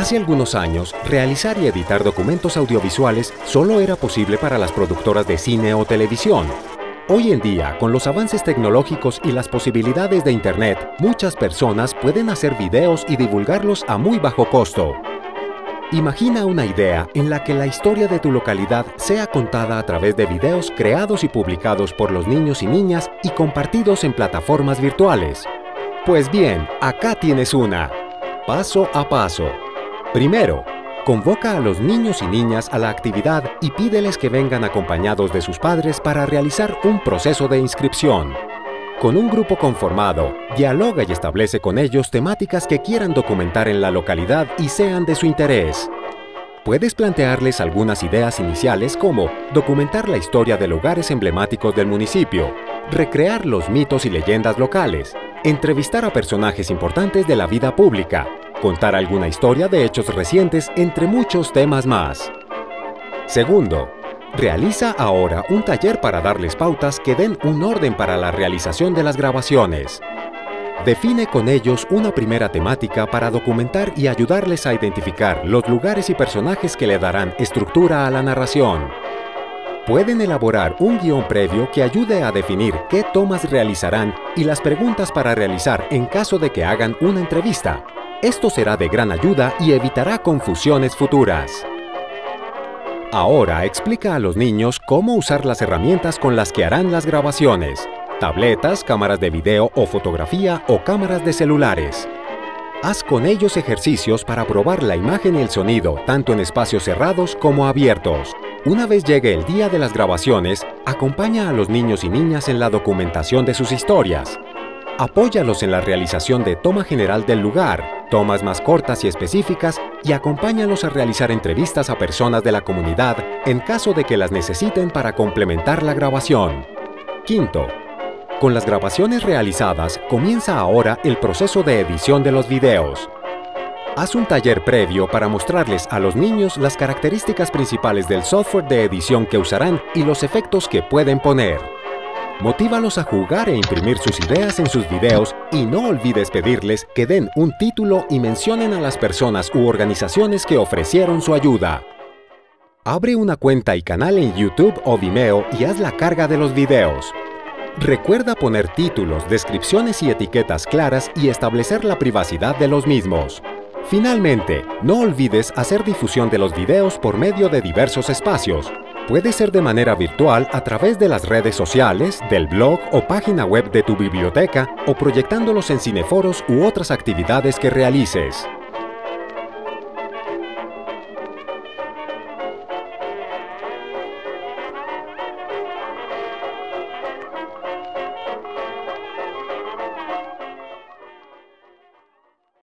Hace algunos años, realizar y editar documentos audiovisuales solo era posible para las productoras de cine o televisión. Hoy en día, con los avances tecnológicos y las posibilidades de Internet, muchas personas pueden hacer videos y divulgarlos a muy bajo costo. Imagina una idea en la que la historia de tu localidad sea contada a través de videos creados y publicados por los niños y niñas y compartidos en plataformas virtuales. Pues bien, acá tienes una. Paso a paso. Primero, convoca a los niños y niñas a la actividad y pídeles que vengan acompañados de sus padres para realizar un proceso de inscripción. Con un grupo conformado, dialoga y establece con ellos temáticas que quieran documentar en la localidad y sean de su interés. Puedes plantearles algunas ideas iniciales como documentar la historia de lugares emblemáticos del municipio, recrear los mitos y leyendas locales, entrevistar a personajes importantes de la vida pública, contar alguna historia de hechos recientes, entre muchos temas más. Segundo, realiza ahora un taller para darles pautas que den un orden para la realización de las grabaciones. Define con ellos una primera temática para documentar y ayudarles a identificar los lugares y personajes que le darán estructura a la narración. Pueden elaborar un guion previo que ayude a definir qué tomas realizarán y las preguntas para realizar en caso de que hagan una entrevista, esto será de gran ayuda y evitará confusiones futuras. Ahora explica a los niños cómo usar las herramientas con las que harán las grabaciones, tabletas, cámaras de video o fotografía o cámaras de celulares. Haz con ellos ejercicios para probar la imagen y el sonido, tanto en espacios cerrados como abiertos. Una vez llegue el día de las grabaciones, acompaña a los niños y niñas en la documentación de sus historias. Apóyalos en la realización de toma general del lugar, tomas más cortas y específicas y acompáñalos a realizar entrevistas a personas de la comunidad en caso de que las necesiten para complementar la grabación. Quinto, con las grabaciones realizadas, comienza ahora el proceso de edición de los videos. Haz un taller previo para mostrarles a los niños las características principales del software de edición que usarán y los efectos que pueden poner. Motívalos a jugar e imprimir sus ideas en sus videos y no olvides pedirles que den un título y mencionen a las personas u organizaciones que ofrecieron su ayuda. Abre una cuenta y canal en YouTube o Vimeo y haz la carga de los videos. Recuerda poner títulos, descripciones y etiquetas claras y establecer la privacidad de los mismos. Finalmente, no olvides hacer difusión de los videos por medio de diversos espacios, Puede ser de manera virtual a través de las redes sociales, del blog o página web de tu biblioteca o proyectándolos en cineforos u otras actividades que realices.